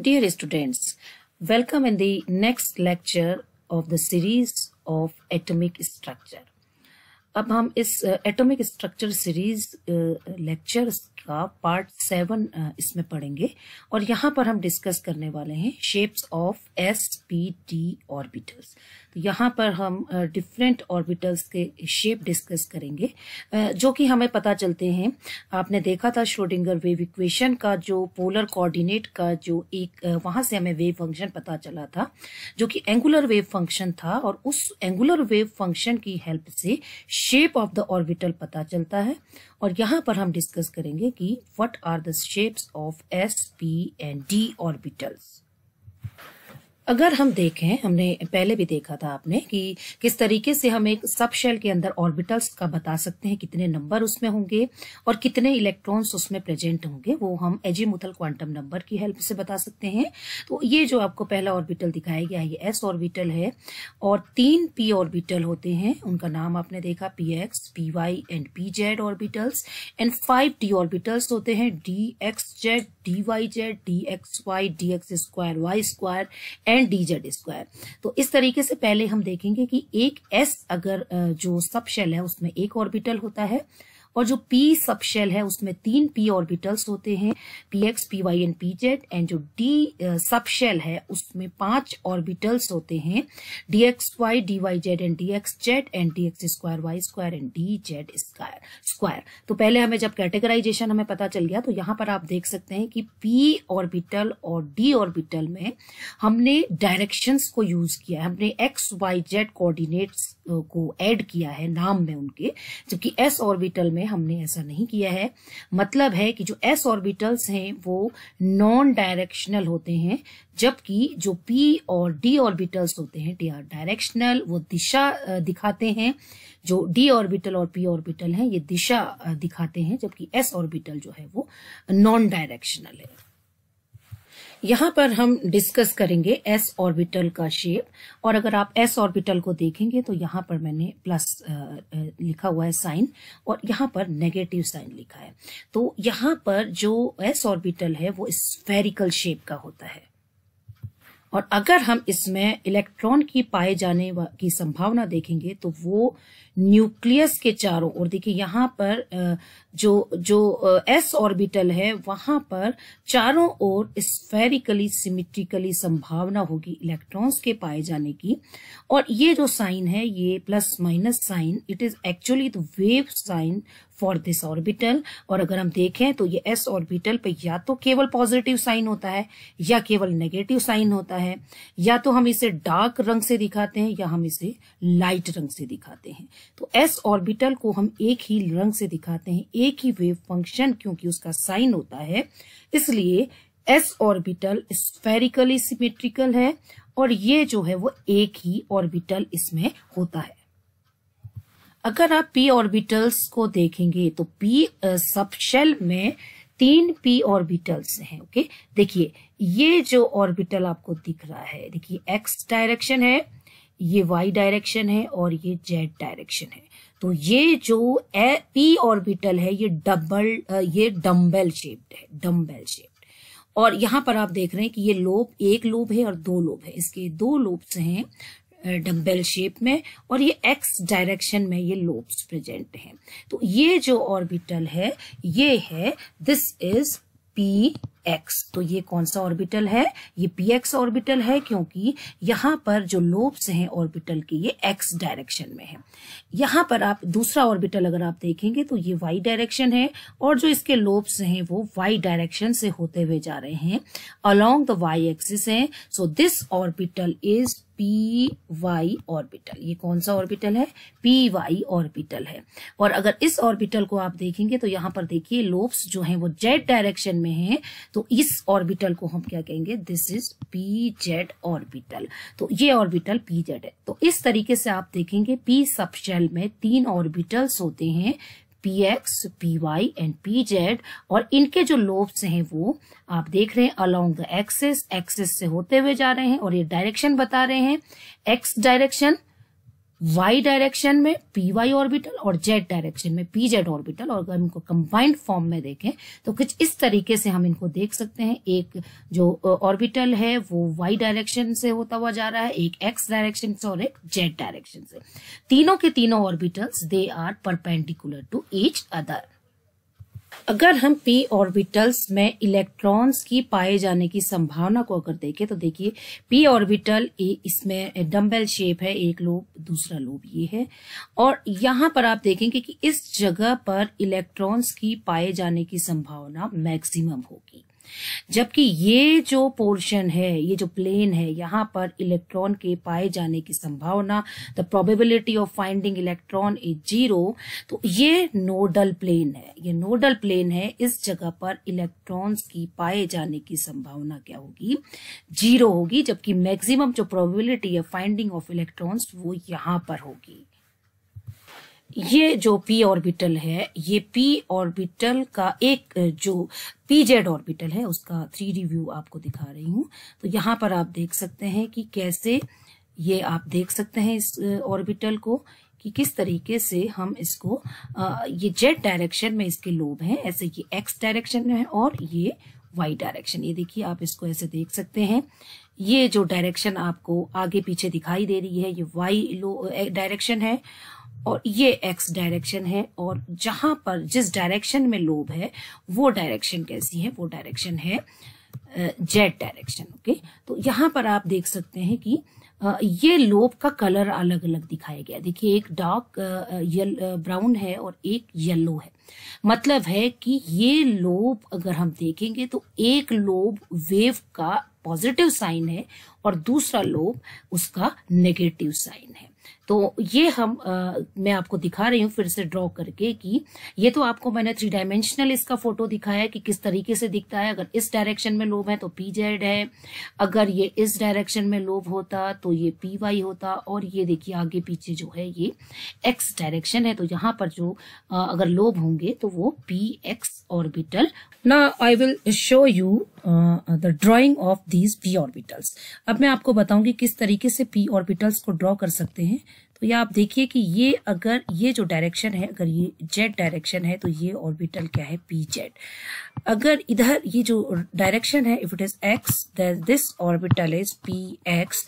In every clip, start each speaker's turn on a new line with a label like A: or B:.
A: Dear students, welcome in the next lecture of the series of atomic structure. अब हम इस atomic structure series lecture का part seven इसमें पढ़ेंगे और यहाँ पर हम डिस्कस करने वाले हैं shapes of s p d orbitals तो यहाँ पर हम डिफरेंट ऑर्बिटल्स के शेप डिस्कस करेंगे जो कि हमें पता चलते हैं। आपने देखा था श्रोडिंगर वेव इक्वेशन का जो पोलर कोऑर्डिनेट का जो एक वहाँ से हमें वेव फ़ंक्शन पता चला था, जो कि एंगुलर वेव फ़ंक्शन था और उस एंगुलर वेव फ़ंक्शन की हेल्प से शेप ऑफ़ द ऑर्बिटल पता चलता है। और यहाँ पर हम डिस्कस करेंगे कि what are the shapes of s p and d orbitals अगर हम देखें, हमने पहले भी देखा था आपने कि किस तरीके से हम एक सब शेल के अंदर ऑर्बिटल्स का बता सकते हैं, कितने नंबर उसमें होंगे और कितने इलेक्ट्रॉन्स उसमें प्रेजेंट होंगे, वो हम एजीमुथल क्वांटम नंबर की हेल्प से बता सकते हैं। तो ये जो आपको पहला ऑर्बिटल दिखाया गया है ये एस ऑर्बिटल है और तीन पी ऑर्बिटल होते हैं, उनका नाम आपने देखा p x p y and p z orbitals and five d orbitals होते हैं d x z d y z d x y d x square y square and d z square तो इस तरीके से पहले हम देखेंगे कि एक एस अगर जो सब शेल है, उसमें एक ऑर्बिटल होता है और जो पी सब शेल है, उसमें तीन पी ऑर्बिटल्स होते हैं p x p y and p z and जो डी सब शेल है, उसमें पाँच ऑर्बिटल्स होते हैं d x y d y z and d x z and d x square y square and d z square square तो पहले हमें जब कैटेगराइजेशन हमें पता चल गया तो यहाँ पर आप देख सकते हैं कि पी ऑर्बिटल और डी ऑर्बिटल में हमने डायरेक्शंस को यूज़ किया हमने एक्स वाई जेड कोऑर्डिनेट्स को ऐड किया है नाम में उनके, जबकि एस ऑर्बिटल में हमने ऐसा नहीं किया है। मतलब है कि जो एस ऑर्बिटल्स हैं, वो नॉन डायरेक्शनल होते हैं, जबकि जो पी और डी ऑर्बिटल्स होते हैं डी आर डायरेक्शनल वो दिशा दिखाते हैं। जो डी ऑर्बिटल और पी ऑर्बिटल हैं, ये दिशा दिखाते हैं, जबकि एस ऑर्बिटल जो है वो नॉन डायरेक्शनल है। यहाँ पर हम डिस्कस करेंगे एस ऑर्बिटल का शेप और अगर आप एस ऑर्बिटल को देखेंगे तो यहाँ पर मैंने प्लस लिखा हुआ है साइन, और यहाँ पर नेगेटिव साइन लिखा है। तो यहाँ पर जो एस ऑर्बिटल है वो स्फेरिकल शेप का होता है। और अगर हम इसमें इलेक्ट्रॉन की पाए जाने की संभावना देखेंगे तो वो न्यूक्लियस के चारों ओर, देखिए यहाँ पर जो जो एस ऑर्बिटल है, वहाँ पर चारों ओर स्फेरिकली सिमिट्रिकली संभावना होगी इलेक्ट्रॉन्स के पाए जाने की। और ये जो साइन है, ये plus minus sign it is actually the wave sign for this orbital और अगर हम देखें तो ये एस ऑर्बिटल पे या तो केवल पॉजिटिव साइन होता है, या केवल नेगेटिव साइन होता है। या तो हम इसे डार्क रंग से दिखाते हैं, या हम इसे लाइट रंग से दिखाते हैं। तो एस ऑर्बिटल को हम एक ही रंग से दिखाते हैं एक ही वेव फ़ंक्शन क्योंकि उसका साइन होता है। इसलिए एस ऑर्बिटल स्फेरिकली सिमेट्रिकल है और ये जो है वो एक ही ऑर्बिटल इसमें होता है। अगर आप पी ऑर्बिटल्स को देखेंगे तो पी सब शेल में तीन पी ऑर्बिटल्स हैं ओके देखिए, ये जो ऑर्बिटल आपको दिख रहा है, देखिए एक्स डायरेक्शन है, ये वाई डायरेक्शन है और ये जेड डायरेक्शन है। तो ये जो पी ऑर्बिटल है, ये डबल ये डम्बेल शेप्ड है डम्बेल शेप्ड और यहाँ पर आप देख रहे हैं कि ये लोब एक लोब है और दो लोब है। इसके दो लोब्स हैं डम्बेल शेप में और ये एक्स डायरेक्शन में ये लोब्स प्रेजेंट हैं। तो ये जो ऑर्बिटल है, ये है दिस इज़ पी एक्स तो ये कौन सा ऑर्बिटल है? ये पी एक्स ऑर्बिटल है क्योंकि यहाँ पर जो लोब्स हैं ऑर्बिटल के, ये एक्स डायरेक्शन में है। यहाँ पर आप दूसरा ऑर्बिटल अगर आप देखेंगे तो ये वाई डायरेक्शन है और जो इसके लोब्स हैं वो वाई डायरेक्शन से होते हुए जा रहे हैं। अलोंग द वाई एक्सिस है। So this orbital is p y orbital. ये कौन सा ऑर्बिटल है? पी वाई ऑर्बिटल है। और अगर इस ऑर्बिटल को आप देखेंगे तो यहाँ पर देखिए, लोब्स जो हैं, वो जेड डायरेक्शन में हैं। तो इस ऑर्बिटल को हम क्या कहेंगे? This is p z orbital. तो ये ऑर्बिटल पी जेड है। तो इस तरीके से आप देखेंगे पी सब शेल में तीन ऑर्बिटल्स होते हैं। P x p y and p z और इनके जो लोब्स हैं वो आप देख रहे हैं अलोंग द एक्सेस एक्सेस से होते हुए जा रहे हैं और ये डायरेक्शन बता रहे हैं। एक्स डायरेक्शन वाई डायरेक्शन में पी वाई ऑर्बिटल और जेड डायरेक्शन में पी जेड ऑर्बिटल और अगर इनको कंबाइंड फॉर्म में देखें तो कुछ इस तरीके से हम इनको देख सकते हैं। एक जो ऑर्बिटल है, वो वाई डायरेक्शन से होता हुआ जा रहा है, एक एक्स डायरेक्शन से और एक जेड डायरेक्शन से। तीनों के तीनों orbitals they are perpendicular to each other अगर हम पी ऑर्बिटल्स में इलेक्ट्रॉन्स की पाए जाने की संभावना को अगर देखें तो देखिए पी ऑर्बिटल इसमें डम्बेल शेप है, एक लोब दूसरा लोब ये है। और यहाँ पर आप देखेंगे कि इस जगह पर इलेक्ट्रॉन्स की पाए जाने की संभावना मैक्सिमम होगी। जबकि ये जो पोर्शन है, ये जो प्लेन है, यहाँ पर इलेक्ट्रॉन के पाए जाने की संभावना the probability of finding electron is zero तो ये नोडल प्लेन है। ये नोडल प्लेन है, इस जगह पर इलेक्ट्रॉन्स की पाए जाने की संभावना क्या होगी? ज़ीरो होगी, जबकि मैक्सिमम जो प्रोबेबिलिटी है फाइंडिंग ऑफ़ इलेक्ट्रॉन्स वो यहाँ पर होगी। ये जो पी ऑर्बिटल है, ये पी ऑर्बिटल का एक जो पी जेड ऑर्बिटल है, उसका थ्री डी व्यू आपको दिखा रही हूँ। तो यहाँ पर आप देख सकते हैं कि कैसे ये आप देख सकते हैं इस ऑर्बिटल को, कि किस तरीके से हम इसको ये जेड डायरेक्शन में इसके लोब हैं, ऐसे ये एक्स डायरेक्शन में है और ये वाई डायरेक्शन ये देखिए, आप इसको ऐसे देख सकते हैं। ये जो डायरेक्शन आपको आगे पीछे दिखाई दे रही है, ये वाई डायरेक्शन है। और ये एक्स डायरेक्शन है और जहाँ पर जिस डायरेक्शन में लोब है, वो डायरेक्शन कैसी है? वो डायरेक्शन है जेड डायरेक्शन ओके तो यहाँ पर आप देख सकते हैं कि ये लोब का कलर अलग अलग दिखाया गया देखिए, एक डार्क ब्राउन है और एक येलो है। मतलब है कि ये लोब अगर हम देखेंगे तो एक लोब वेव का पॉजिटिव साइन है और दूसरा लोब उसका नेगेटिव साइन है। तो ये हम आ, मैं आपको दिखा रही हूँ फिर से ड्रॉ करके कि ये तो आपको मैंने थ्री डायमेंशनल इसका फ़ोटो दिखाया है कि किस तरीके से दिखता है। अगर इस डायरेक्शन में लोब है तो पी जेड है। अगर ये इस डायरेक्शन में लोब होता तो ये पी वाई होता। और ये देखिए आगे पीछे जो है ये एक्स डायरेक्शन है। तो यहाँ पर जो आ, अगर लोब होंगे तो वो पी एक्स ऑर्बिटल ना I will show you the drawing of these p orbitals अब मैं आपको बताऊँगी किस तरीके से पी ऑर्बिटल्स को ड्रॉ कर सकते हैं। तो ये आप देखिए कि ये अगर ये जो डायरेक्शन है, अगर ये जेड डायरेक्शन है तो ये ऑर्बिटल क्या है? पी जेड अगर इधर ये जो डायरेक्शन है if it is x this orbital is p x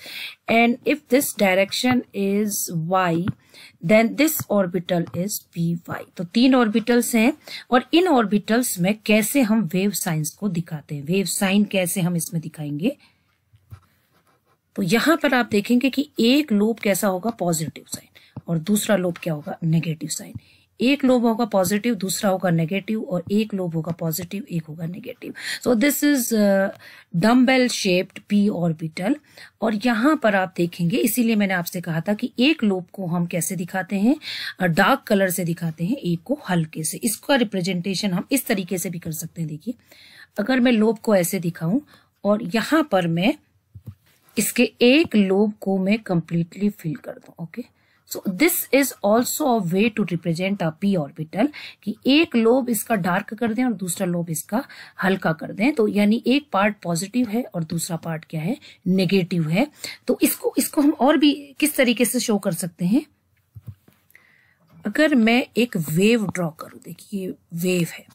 A: and if this direction is y then this orbital is p y तो तीन ऑर्बिटल्स हैं, और इन ऑर्बिटल्स में कैसे हम वेव साइंस को दिखाते हैं? वेव साइन कैसे हम इसमें दिखाएँगे? तो यहाँ पर आप देखेंगे कि एक लोब कैसा होगा? पॉजिटिव साइन और दूसरा लोब क्या होगा? नेगेटिव साइन एक लोब होगा पॉजिटिव दूसरा होगा नेगेटिव और एक लोब होगा पॉजिटिव एक होगा negative so this is dumbbell shaped p orbital और यहाँ पर आप देखेंगे, इसीलिए मैंने आपसे कहा था कि एक लोब को हम कैसे दिखाते हैं? डार्क कलर से दिखाते हैं, एक को हल्के से. इसका रिप्रेजेंटेशन हम इस तरीके से भी कर सकते हैं, देखिए. अगर मैं लोब को ऐसे दिखाऊँ, और यहाँ पर मैं इसके एक लोब को मैं कंप्लीटली फिल कर दूँ okay so this is also a way to represent a p orbital कि एक लोब इसका डार्क कर दें और दूसरा लोब इसका हल्का कर दें। तो यानी एक पार्ट पॉजिटिव है और दूसरा पार्ट क्या है? नेगेटिव है। तो इसको इसको हम और भी किस तरीके से शो कर सकते हैं? अगर मैं एक वेव ड्रॉ करूँ, देखिए वेव है।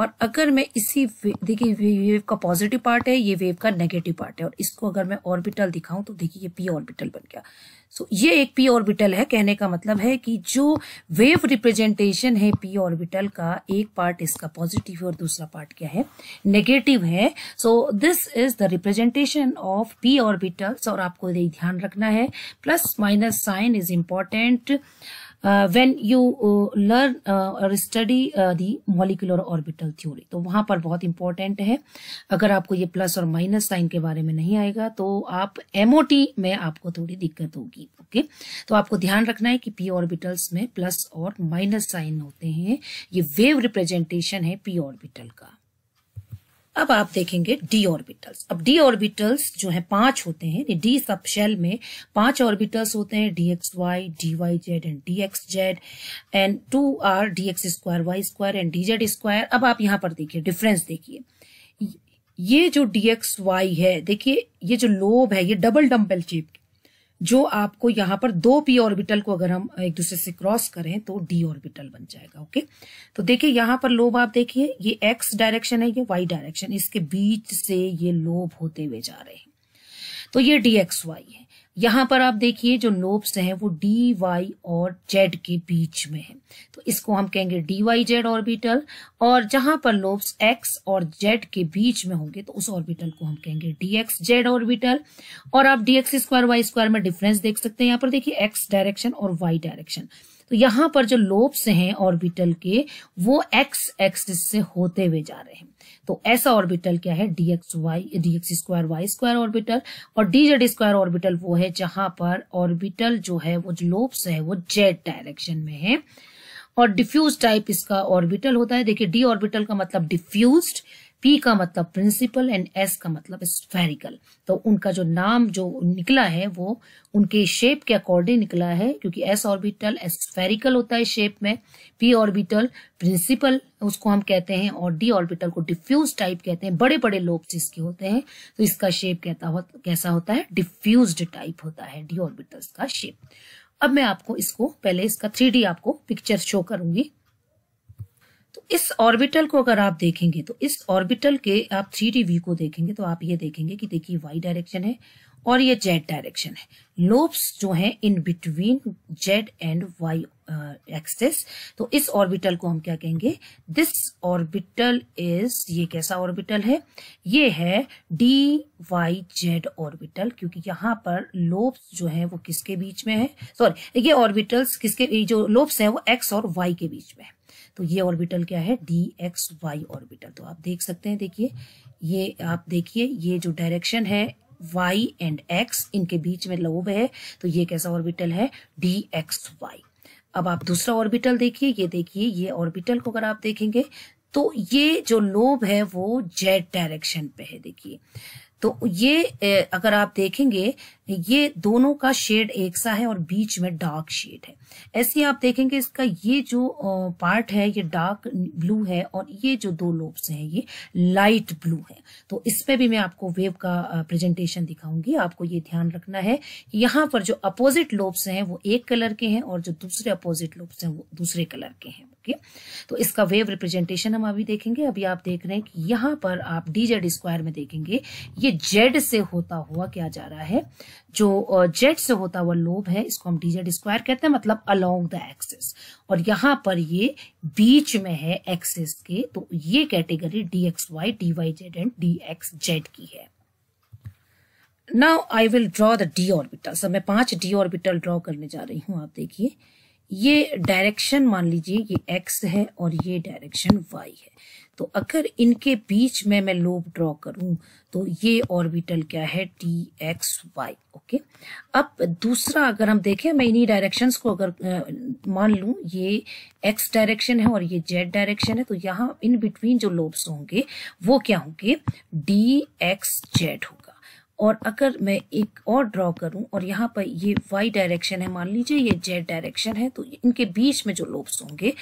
A: और अगर मैं इसी देखिए वेव का पॉजिटिव पार्ट है ये वेव का नेगेटिव पार्ट है और इसको अगर मैं ऑर्बिटल दिखाऊँ तो देखिए ये पी ऑर्बिटल बन गया। सो so, ये एक पी ऑर्बिटल है कहने का मतलब है कि जो वेव रिप्रेजेंटेशन है पी ऑर्बिटल का एक पार्ट इसका पॉजिटिव है और दूसरा पार्ट क्या है? नेगेटिव है। So this is the representation of p orbitals और आपको ध्यान रखना है plus minus sign is important when you learn और study the molecular orbital theory तो वहाँ पर बहुत इंपॉर्टेंट है। अगर आपको ये प्लस और माइनस साइन के बारे में नहीं आएगा तो आप एमओटी में आपको थोड़ी दिक्कत होगी ओके तो आपको ध्यान रखना है कि पी ऑर्बिटल्स में प्लस और माइनस साइन होते हैं। ये वेव रिप्रेजेंटेशन है पी ऑर्बिटल का। अब आप देखेंगे डी ऑर्बिटल्स अब डी ऑर्बिटल्स जो है पाँच होते हैं डी सब शेल में पाँच ऑर्बिटल्स होते हैं d x y d y z and d x z and two are d x square y square and d z square अब आप यहाँ पर देखिए डिफरेंस देखिए। ये जो डी एक्स वाई है, देखिए, ये जो लोब है, ये डबल डम्बल शेप जो आपको यहाँ पर दो पी ऑर्बिटल को अगर हम एक दूसरे से क्रॉस करें तो डी ऑर्बिटल बन जाएगा ओके तो देखिए, यहाँ पर लोब आप देखिए, ये एक्स डायरेक्शन है, ये वाई डायरेक्शन इसके बीच से ये लोब होते हुए जा रहे हैं। तो ये डी एक्स वाई है। यहाँ पर आप देखिए जो नोब्स हैं वो डी वाई और जेड के बीच में है। तो इसको हम कहेंगे डी वाई जेड ऑर्बिटल और जहाँ पर नोब्स एक्स और जेड के बीच में होंगे तो उस ऑर्बिटल को हम कहेंगे डी एक्स जेड ऑर्बिटल और आप d x square y square में डिफरेंस देख सकते हैं। यहाँ पर देखिए एक्स डायरेक्शन और वाई डायरेक्शन तो यहाँ पर जो लोब्स हैं ऑर्बिटल के, वो एक्स एक्सिस से होते हुए जा रहे हैं। तो ऐसा ऑर्बिटल क्या है? D x y d x square y square orbital और डी जेड स्क्वायर ऑर्बिटल वो है जहाँ पर ऑर्बिटल जो है, वो जो लोब्स है, वो जेड डायरेक्शन में है। और डिफ्यूज टाइप इसका ऑर्बिटल होता है। देखिए डी ऑर्बिटल का मतलब डिफ्यूज्ड पी का मतलब प्रिंसिपल एंड एस का मतलब स्फेरिकल तो उनका जो नाम जो निकला है वो उनके शेप के अकॉर्डिंग निकला है क्योंकि एस ऑर्बिटल स्फेरिकल होता है शेप में पी ऑर्बिटल प्रिंसिपल उसको हम कहते हैं और डी ऑर्बिटल को डिफ्यूज टाइप कहते हैं बड़े बड़े लोब्स इसके होते हैं तो इसका शेप कहता हो, कैसा होता है? डिफ्यूज टाइप होता है डी ऑर्बिटल का शेप अब मैं आपको इसको पहले इसका थ्री आपको पिक्चर शो करूँगी। तो इस ऑर्बिटल को अगर आप देखेंगे तो इस ऑर्बिटल के आप थ्री डी व्यू को देखेंगे तो आप ये देखेंगे कि देखिए वाई डायरेक्शन है और ये जेड डायरेक्शन है। लोब्स जो है in between z and y axes तो इस ऑर्बिटल को हम क्या कहेंगे? दिस ऑर्बिटल इज़ ये कैसा ऑर्बिटल है? ये है डी वाई जेड ऑर्बिटल क्योंकि यहाँ पर लोब्स जो है वो किसके बीच में है? सॉरी ये ऑर्बिटल्स किसके जो लोब्स है वो एक्स और वाई के बीच में है। तो ये ऑर्बिटल क्या है? D x y orbital. तो आप देख सकते हैं, देखिए, ये आप देखिए, ये जो डायरेक्शन है, y एंड x, इनके बीच में लोब है तो ये कैसा ऑर्बिटल है? डी एक्स वाई अब आप दूसरा ऑर्बिटल देखिए, ये देखिए, ये ऑर्बिटल को अगर आप देखेंगे तो ये जो लोब है, वो जेड डायरेक्शन पे है, देखिए। तो ये अगर आप देखेंगे ये दोनों का शेड एक सा है और बीच में डार्क शेड है। ऐसे आप देखेंगे इसका ये जो पार्ट है, ये डार्क ब्लू है और ये जो दो लोब्स हैं, ये लाइट ब्लू है। तो इस पे भी मैं आपको वेव का प्रेजेंटेशन दिखाऊँगी। आपको ये ध्यान रखना है कि यहाँ पर जो अपोजिट लोब्स हैं, वो एक कलर के हैं और जो दूसरे अपोजिट लोब्स हैं, वो दूसरे कलर के हैं, ओके? तो इसका वेव रिप्रेजेंटेशन हम अभी देखेंगे। अभी आप देख रहे हैं कि यहाँ पर आप डी जेड स्क्वायर में देखेंगे, ये जेड से होता हुआ क्या जा रहा है? जो जेड से होता हुआ लोब है, इसको हम डी जेड स्क्वायर कहते हैं मतलब अलोंग द एक्सिस और यहाँ पर ये बीच में है एक्सिस के तो ये category d x y d y z and d x z की है। Now I will draw the d orbital सब मैं पाँच डी ऑर्बिटल ड्रॉ करने जा रही हूँ, आप देखिए। ये डायरेक्शन मान लीजिए, ये एक्स है और ये डायरेक्शन वाई है। तो अगर इनके बीच में मैं लोब ड्रॉ करूँ तो ये ऑर्बिटल क्या है? टी एक्स वाई ओके अब दूसरा अगर हम देखें, मैं इन्हीं डायरेक्शंस को अगर मान लूँ, ये एक्स डायरेक्शन है और ये जेड डायरेक्शन है तो यहाँ इन बिटवीन जो लोब्स होंगे, वो क्या होंगे? डी एक्स जेड होगा। और अगर मैं एक और ड्रॉ करूँ, और यहाँ पर ये वाई डायरेक्शन है, मान लीजिए ये जेड डायरेक्शन है तो इनके बीच में जो लोब्स होंगे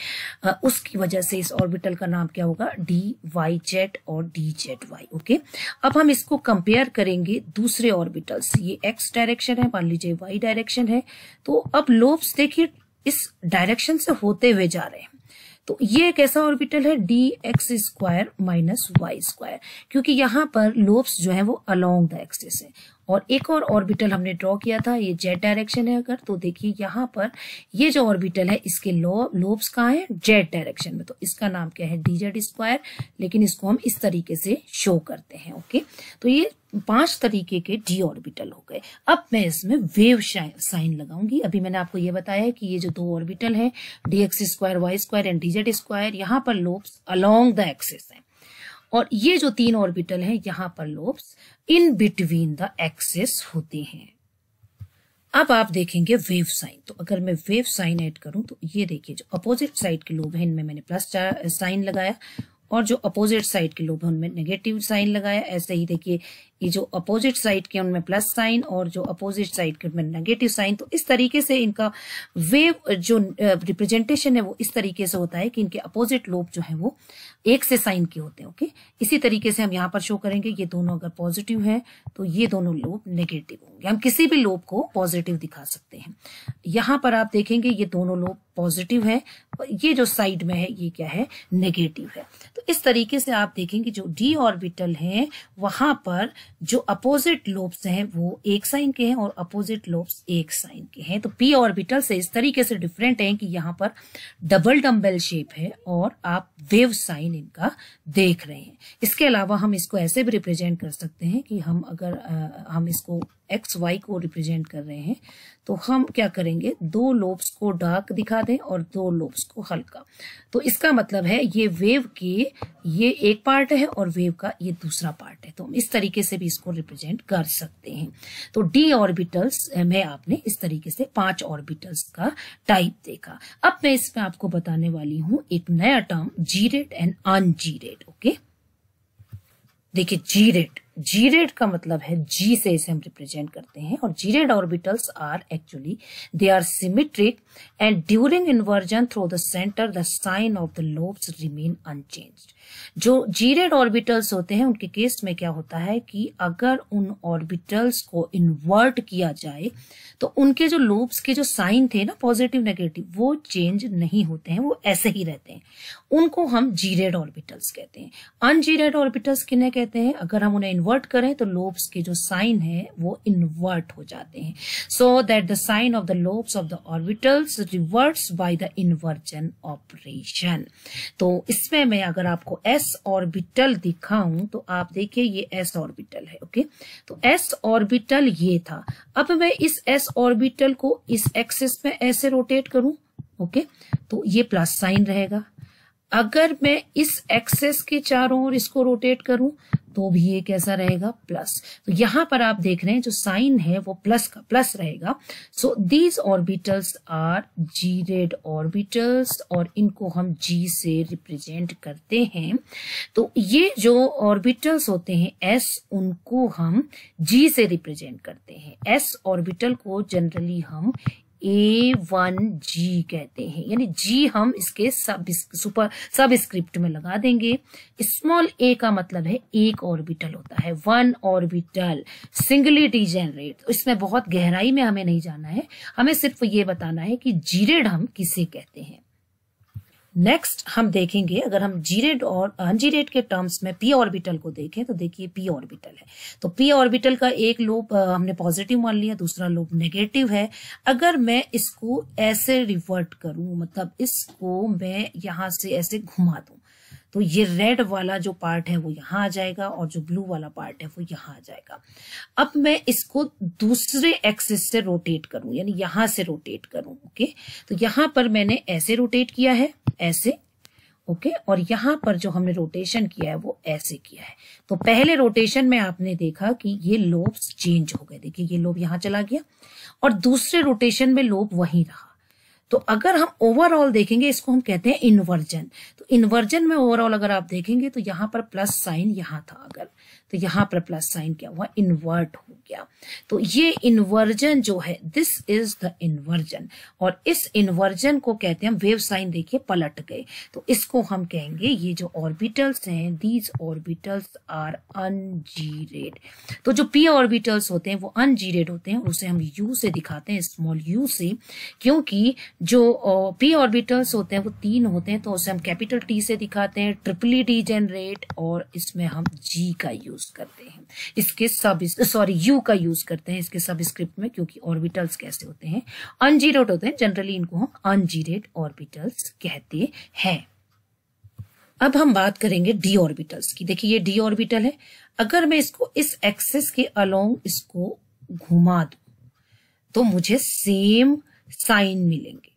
A: उसकी वजह से इस ऑर्बिटल का नाम क्या होगा? डी वाई जेड और डी जेड वाई ओके अब हम इसको कंपेयर करेंगे दूसरे ऑर्बिटल्स ये एक्स डायरेक्शन है, मान लीजिए वाई डायरेक्शन है तो अब लोब्स देखिए, इस डायरेक्शन से होते हुए जा रहे हैं। तो ये एक ऐसा ऑर्बिटल है? D x square minus y square क्योंकि यहाँ पर लोब्स जो है वो अलोंग द एक्सिस है। और एक और ऑर्बिटल हमने ड्रॉ किया था, ये जेड डायरेक्शन है अगर तो देखिए यहाँ पर ये जो ऑर्बिटल है, इसके लो लोब्स कहाँ है? जेड डायरेक्शन में। तो इसका नाम क्या है? डी जेड स्क्वायर लेकिन इसको हम इस तरीके से शो करते हैं ओके तो ये पाँच तरीके के डी ऑर्बिटल हो गए। अब मैं इसमें वेव साइन लगाऊँगी। अभी मैंने आपको ये बताया है कि ये जो दो ऑर्बिटल है d x square y square and d z square यहाँ पर लोब्स अलोंग द एक्सिस है। और ये जो तीन ऑर्बिटल हैं, यहाँ पर lobes in between the axes होते हैं। अब आप देखेंगे वेव साइन तो अगर मैं वेव साइन ऐड करूँ तो ये देखिए, जो अपोजिट साइड के लोब हैं, इनमें मैंने प्लस साइन लगाया, और जो अपोजिट साइड के लोब हैं, उनमें नेगेटिव साइन लगाया। ऐसे ही देखिए ये जो अपोजिट साइड के उनमें प्लस साइन और जो अपोजिट साइड के उनमें नेगेटिव साइन तो इस तरीके से इनका वेव जो रिप्रेजेंटेशन है वो इस तरीके से होता है कि इनके अपोजिट लोब जो है वो एक से साइन के होते हैं ओके इसी तरीके से हम यहाँ पर शो करेंगे, ये दोनों अगर पॉजिटिव है तो ये दोनों लोब नेगेटिव होंगे। हम किसी भी लोब को पॉजिटिव दिखा सकते हैं। यहाँ पर आप देखेंगे ये दोनों लोब पॉजिटिव है ये जो साइड में है, ये क्या है? नेगेटिव है। तो इस तरीके से आप देखेंगे जो डी ऑर्बिटल है, वहाँ पर जो अपोजिट लोब्स हैं वो एक साइन के हैं और अपोजिट लोब्स एक साइन के हैं। तो पी ऑर्बिटल से इस तरीके से डिफरेंट है कि यहाँ पर डबल डम्बेल शेप है और आप वेव साइन इनका देख रहे हैं। इसके अलावा हम इसको ऐसे भी रिप्रेजेंट कर सकते हैं कि हम अगर आ, हम इसको एक्स, वाई को रिप्रेजेंट कर रहे हैं। तो हम क्या करेंगे? दो लोब्स को डार्क दिखा दें और दो लोब्स को हल्का। तो इसका मतलब है ये वेव के, ये एक पार्ट है और वेव का ये दूसरा पार्ट है। तो हम इस तरीके से भी इसको रिप्रेजेंट कर सकते हैं। तो डी ऑर्बिटल्स में आपने इस तरीके से पाँच ऑर्बिटल्स का टाइप देखा। अब मैं इसमें आपको बताने वाली हूँ एक नया term gerade and ungerade okay? देखिए जी रेट जी रेड का मतलब है जी से इसे हम रिप्रेजेंट करते हैं और gerade orbitals are actually they are symmetric and during inversion through the centre the sign of the lobes remain unchanged जो जीरेड ऑर्बिटल्स होते हैं, उनके केस में क्या होता है कि अगर उन ऑर्बिटल्स को इन्वर्ट किया जाए तो उनके जो लोब्स के जो साइन थे ना पॉजिटिव नेगेटिव वो चेंज नहीं होते हैं, वो ऐसे ही रहते हैं। उनको हम जीरेड ऑर्बिटल्स कहते हैं। अनजी रेड ऑर्बिटल्स किन्हें कहते हैं? अगर हम उन्हें इन्वर्ट करें तो लोब्स के जो साइन है, वो इन्वर्ट हो जाते हैं। So that the sign of the lobes of the orbitals reverts by the inversion operation तो इसमें मैं अगर आपको एस ऑर्बिटल दिखाऊँ तो आप देखिए ये एस ऑर्बिटल है ओके तो एस ऑर्बिटल ये था। अब मैं इस एस ऑर्बिटल को इस एक्सिस में ऐसे रोटेट करूँ ओके तो ये प्लस साइन रहेगा। अगर मैं इस एक्सेस के चारों ओर इसको रोटेट करूँ तो भी ये कैसा रहेगा? प्लस तो यहाँ पर आप देख रहे हैं जो साइन है वो प्लस का प्लस रहेगा। So these orbitals are gerade orbitals और इनको हम जी से रिप्रेजेंट करते हैं। तो ये जो ऑर्बिटल्स होते हैं एस उनको हम जी से रिप्रेजेंट करते हैं। एस ऑर्बिटल को जनरली हम ए वन जी कहते हैं। यानी जी हम इसके सब सुपर सब स्क्रिप्ट में लगा देंगे। स्मॉल ए का मतलब है एक ऑर्बिटल होता है। वन ऑर्बिटल सिंगली डिजेनरेट इसमें बहुत गहराई में हमें नहीं जाना है। हमें सिर्फ़ ये बताना है कि जीरेड हम किसे कहते हैं? नेक्स्ट हम देखेंगे, अगर हम जीरेड और अनजीरेड के टर्म्स में पी ऑर्बिटल को देखें तो देखिए पी ऑर्बिटल है। तो पी ऑर्बिटल का एक लोप हमने पॉजिटिव मान लिया, दूसरा लोप नेगेटिव है। अगर मैं इसको ऐसे रिवर्ट करूँ मतलब इसको मैं यहाँ से ऐसे घुमा दूँ तो ये रेड वाला जो पार्ट है वो यहाँ आ जाएगा और जो ब्लू वाला पार्ट है वो यहाँ आ जाएगा। अब मैं इसको दूसरे एक्सिस से रोटेट करूँ, यानी यहाँ से रोटेट करूँ ओके तो यहाँ पर मैंने ऐसे रोटेट किया है, ऐसे ओके और यहाँ पर जो हमने रोटेशन किया है वो ऐसे किया है। तो पहले रोटेशन में आपने देखा कि ये लोब्स चेंज हो गए। देखिए, ये लोब यहाँ चला गया और दूसरे रोटेशन में लोब वहीं रहा। तो अगर हम ओवरऑल देखेंगे, इसको हम कहते हैं इन्वर्जन इन्वर्जन में ओवरऑल अगर आप देखेंगे तो यहाँ पर प्लस साइन यहाँ था अगर तो यहाँ पर प्लस साइन क्या हुआ? इन्वर्ट हो गया। तो ये इन्वर्जन जो है दिस इज़ द इन्वर्जन और इस इन्वर्जन को कहते हैं वेव साइन देखिए, पलट गए। तो इसको हम कहेंगे, ये जो ऑर्बिटल्स हैं दीज ऑर्बिटल्स आर अनजीरेड तो जो पी ऑर्बिटल्स होते हैं, वो अनजीरेड होते हैं, उसे हम यू से दिखाते हैं स्मॉल यू से। क्योंकि जो पी ऑर्बिटल्स होते हैं, वो तीन होते हैं तो उसे हम कैपिटल टी से दिखाते हैं ट्रिपली डी जनरेट और इसमें हम जी का यूज़ करते हैं। इसके सब सॉरी यू का यूज़ करते हैं इसके सब स्क्रिप्ट में, क्योंकि ऑर्बिटल्स कैसे होते हैं? अनजीरोड होते हैं जनरली इनको हम अनजीरेड ऑर्बिटल्स कहते हैं। अब हम बात करेंगे डी ऑर्बिटल्स की। देखिए, ये डी ऑर्बिटल है। अगर मैं इसको इस एक्सेस के अलोंग इसको घुमा दू तो मुझे सेम साइन मिलेंगे।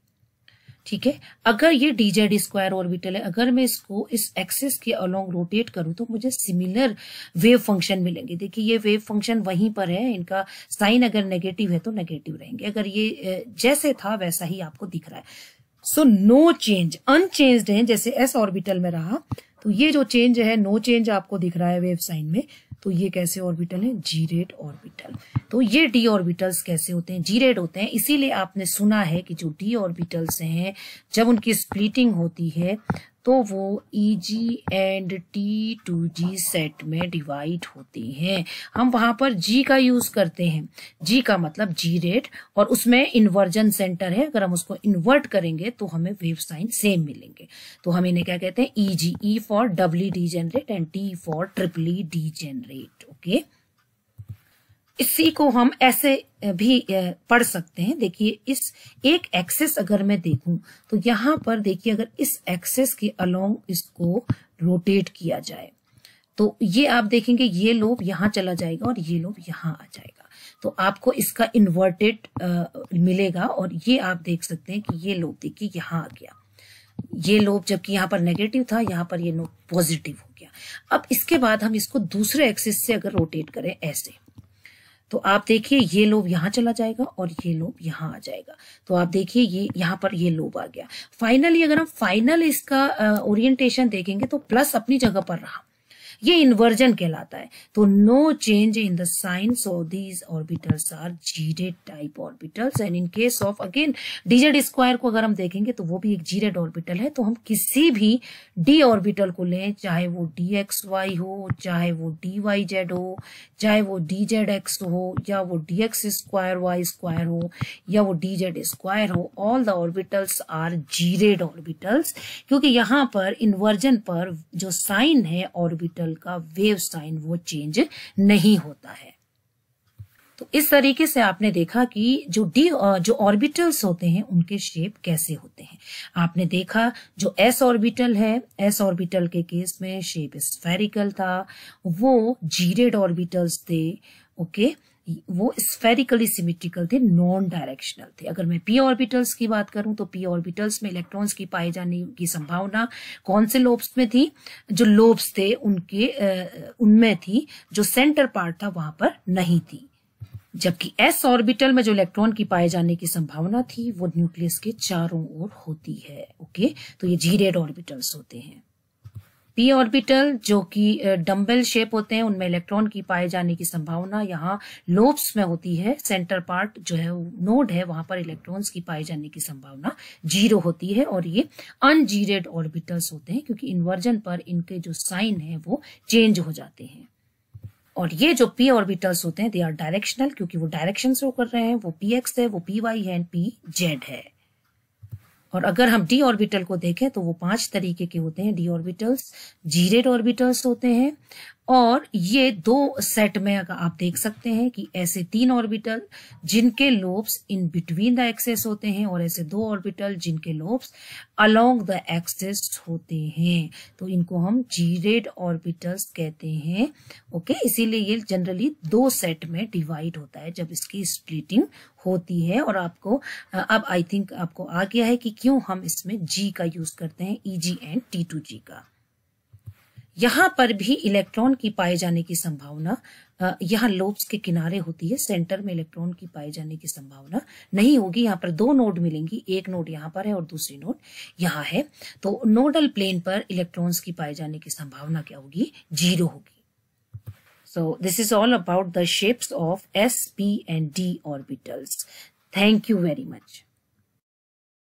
A: ठीक है? अगर ये डीजेड स्क्वायर ऑर्बिटल है, अगर मैं इसको इस एक्सिस के अलोंग रोटेट करूँ तो मुझे सिमिलर वेव फ़ंक्शन मिलेंगे। देखिए, ये वेव फ़ंक्शन वहीं पर है, इनका साइन अगर नेगेटिव है तो नेगेटिव रहेंगे। अगर ये जैसे था, वैसा ही आपको दिख रहा है। सो नो चेंज अनचेंज्ड है, जैसे एस ऑर्बिटल में रहा तो ये जो चेंज है नो no चेंज आपको दिख रहा है वेव साइन में। तो ये कैसे ऑर्बिटल है? जी रेड ऑर्बिटल तो ये डी ऑर्बिटल्स कैसे होते हैं? जी रेड होते हैं, इसीलिए आपने सुना है कि जो डी ऑर्बिटल्स हैं, जब उनकी स्प्लिटिंग होती है तो वो e g and t two g set में डिवाइड होते हैं। हम वहाँ पर जी का यूज़ करते हैं। जी का मतलब जी रेट और उसमें इन्वर्जन सेंटर है। अगर हम उसको इन्वर्ट करेंगे तो हमें वेव साइन सेम मिलेंगे। तो हम इन्हें क्या कहते हैं? E g e for doubly degenerate and t for triply degenerate okay इसी को हम ऐसे भी पढ़ सकते हैं। देखिए, इस एक एक्सेस अगर मैं देखूँ तो यहाँ पर देखिए, अगर इस एक्सेस के अलोंग इसको रोटेट किया जाए तो ये आप देखेंगे, ये लोब यहाँ चला जाएगा और ये लोब यहाँ आ जाएगा। तो आपको इसका इन्वर्टेड मिलेगा और ये आप देख सकते हैं कि ये लोब देखिए, यहाँ आ गया। ये लोब जबकि यहाँ पर नेगेटिव था, यहाँ पर ये लोब पॉजिटिव हो गया। अब इसके बाद हम इसको दूसरे एक्सिस से अगर रोटेट करें, ऐसे। तो आप देखिए, ये लोब यहाँ चला जाएगा और ये लोब यहाँ आ जाएगा। तो आप देखिए, ये यहाँ पर ये लोब आ गया। फाइनली अगर हम फाइनल इसका ओरिएंटेशन देखेंगे तो प्लस अपनी जगह पर रहा। ये इन्वर्जन कहलाता है। तो no change in the signs of these orbitals are gerade type orbitals and in case of again d z square को अगर हम देखेंगे तो वो भी एक जीरेड ऑर्बिटल है। तो हम किसी भी डी ऑर्बिटल को लें, चाहे वो डी एक्स वाई हो, चाहे वो डी वाई जेड हो, चाहे वो डी जेड एक्स हो, या वो d x square y square हो, या वो डी जेड स्क्वायर हो all the orbitals are gerade orbitals क्योंकि यहाँ पर इन्वर्जन पर जो साइन है ऑर्बिटल पार्टिकल का वेव साइन वो चेंज नहीं होता है तो इस तरीके से आपने देखा कि जो डी जो ऑर्बिटल्स होते हैं, उनके शेप कैसे होते हैं आपने देखा जो एस ऑर्बिटल है, एस ऑर्बिटल के केस में शेप स्फेरिकल था, वो जीरेड ऑर्बिटल्स थे, ओके okay? वो स्फेरिकली सिमेट्रिकल थे नॉन डायरेक्शनल थे। अगर मैं पी ऑर्बिटल्स की बात करूँ तो पी ऑर्बिटल्स में इलेक्ट्रॉन्स की पाए जाने की संभावना कौन से लोब्स में थी? जो लोब्स थे, उनके उनमें थी, जो सेंटर पार्ट था, वहाँ पर नहीं थी। जबकि एस ऑर्बिटल में जो इलेक्ट्रॉन की पाए जाने की संभावना थी, वो न्यूक्लियस के चारों ओर होती है ओके तो ये जीरेड ऑर्बिटल्स होते हैं। पी ऑर्बिटल जो कि डम्बल शेप होते हैं, उनमें इलेक्ट्रॉन की पाए जाने की संभावना यहाँ लोब्स में होती है सेंटर पार्ट जो है नोड है, वहाँ पर इलेक्ट्रॉन्स की पाए जाने की संभावना ज़ीरो होती है और ये अनजीरेड ऑर्बिटल्स होते हैं क्योंकि इन्वर्जन पर इनके जो साइन है, वो चेंज हो जाते हैं। और ये जो पी ऑर्बिटल्स होते हैं दे आर डायरेक्शनल क्योंकि वो डायरेक्शन शो कर रहे हैं, वो पी एक्स है, वो पी वाई है पी जेड है। और अगर हम डी ऑर्बिटल को देखें तो वो पाँच तरीके के होते हैं। डी ऑर्बिटल्स, जीरेड ऑर्बिटल्स होते हैं और ये दो सेट में अगर आप देख सकते हैं कि ऐसे तीन ऑर्बिटल जिनके lobes in between the axes होते हैं और ऐसे दो ऑर्बिटल जिनके लोब्स अलोंग द एक्सेस होते हैं। तो इनको हम जीरेड ऑर्बिटल्स कहते हैं। ओके इसीलिए ये जनरली दो सेट में डिवाइड होता है जब इसकी स्प्लिटिंग होती है। और आपको, अब आई थिंक आपको आ गया है कि क्यों हम इसमें जी का यूज़ करते हैं E G and T two G का। यहाँ पर भी इलेक्ट्रॉन की पाए जाने की संभावना यहाँ लोब्स के किनारे होती है, सेंटर में इलेक्ट्रॉन की पाए जाने की संभावना नहीं होगी। यहाँ पर दो नोड मिलेंगी, एक नोड यहाँ पर है और दूसरी नोड यहाँ है। तो नोडल प्लेन पर इलेक्ट्रॉन्स की पाए जाने की संभावना क्या होगी? ज़ीरो होगी। So this is all about the shapes of S P and D orbitals thank you very much